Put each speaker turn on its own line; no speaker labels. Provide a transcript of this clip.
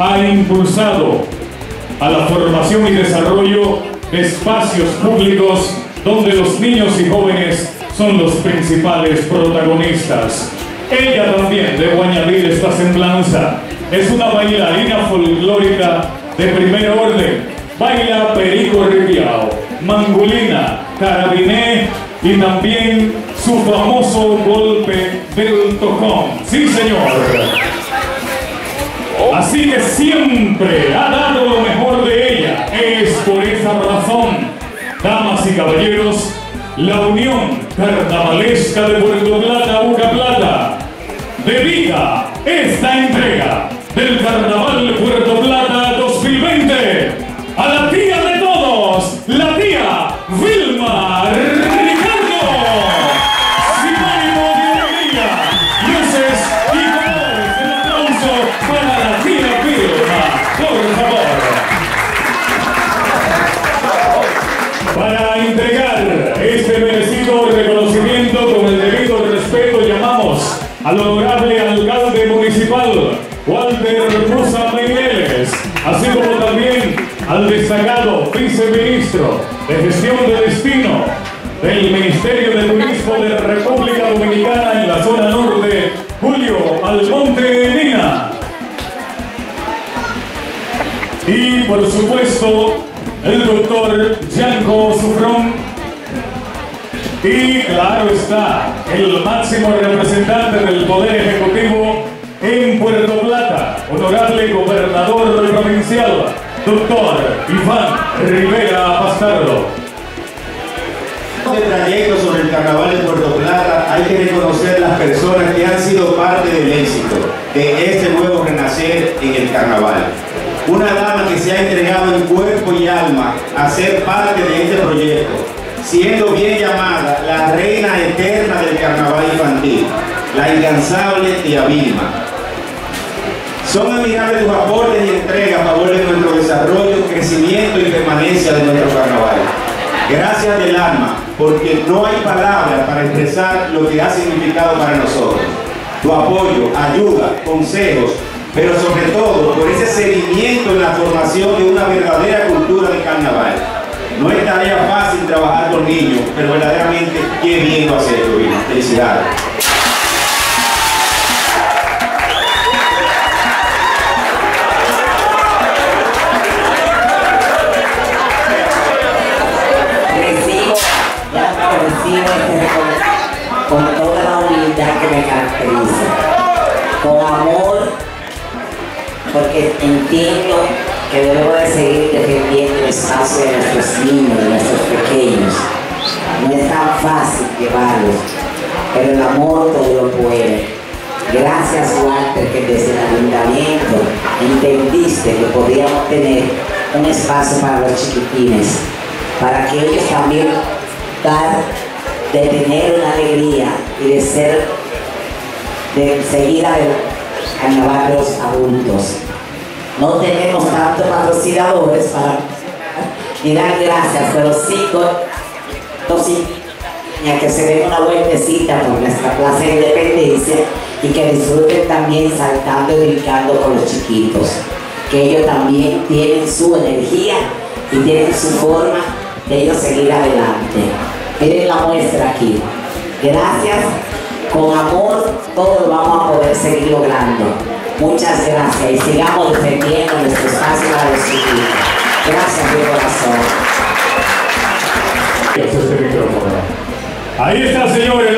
a la formación y desarrollo de espacios públicos donde los niños y jóvenes son los principales protagonistas. Ella también, debo añadir esta semblanza, es una bailarina folclórica de primer orden. Baila perico ripiao, mangulina, carabiné y también su famoso golpe del tocón. Sí, señor. Así que siempre ha dado lo mejor de ella. Es por esa razón, damas y caballeros, la Unión Carnavalesca de Puerto Plata, Buca Plata, dedica esta entrega del Carnaval Puerto Plata 2020 a la tía de todos, la tía Vilma al honorable alcalde municipal Walter Musa Meireles, así como también al destacado viceministro de gestión de destino del Ministerio de Turismo de la República Dominicana en la zona norte, Julio Almonte Nina. Y por supuesto, el doctor Yanko Sufrón. Y claro está, el máximo representante del Poder Ejecutivo en Puerto Plata, honorable gobernador provincial, doctor Iván Rivera Bastardo.
Este trayecto sobre el carnaval de Puerto Plata hay que reconocer las personas que han sido parte del éxito de este nuevo renacer en el carnaval. Una dama que se ha entregado en cuerpo y alma a ser parte de este proyecto, siendo bien llamada la reina eterna del carnaval infantil, la incansable tía Vilma. Son admirables tus aportes y entregas a favor de nuestro desarrollo, crecimiento y permanencia de nuestro carnaval. Gracias del alma, porque no hay palabras para expresar lo que ha significado para nosotros. Tu apoyo, ayuda, consejos, pero sobre todo por ese seguimiento en la formación de una verdadera cultura de carnaval. No es tarea fácil trabajar con niños, pero verdaderamente qué bien lo haces, Rubina. Felicidades.
recibo, ya recibo este reconocimiento con toda la humildad que me caracteriza, con amor, porque entiendo que debo de seguir defendiendo el espacio de nuestros niños, de nuestros pequeños. No es tan fácil llevarlos, pero el amor todo lo puede. Gracias Walter que desde el ayuntamiento entendiste que podíamos tener un espacio para los chiquitines para que ellos también dar de tener una alegría y de ser, de seguir al carnaval de los adultos. No tenemos tantos patrocinadores para ni dar gracias, pero sí con que se den una vueltecita por nuestra plaza de independencia y que disfruten también saltando y brincando con los chiquitos, que ellos también tienen su energía y tienen su forma de ellos seguir adelante. Miren la muestra aquí. Gracias, con amor todo lo vamos a poder seguir logrando. Muchas gracias y sigamos defendiendo nuestro espacio para los. Gracias de corazón.
Este. Ahí está, señores,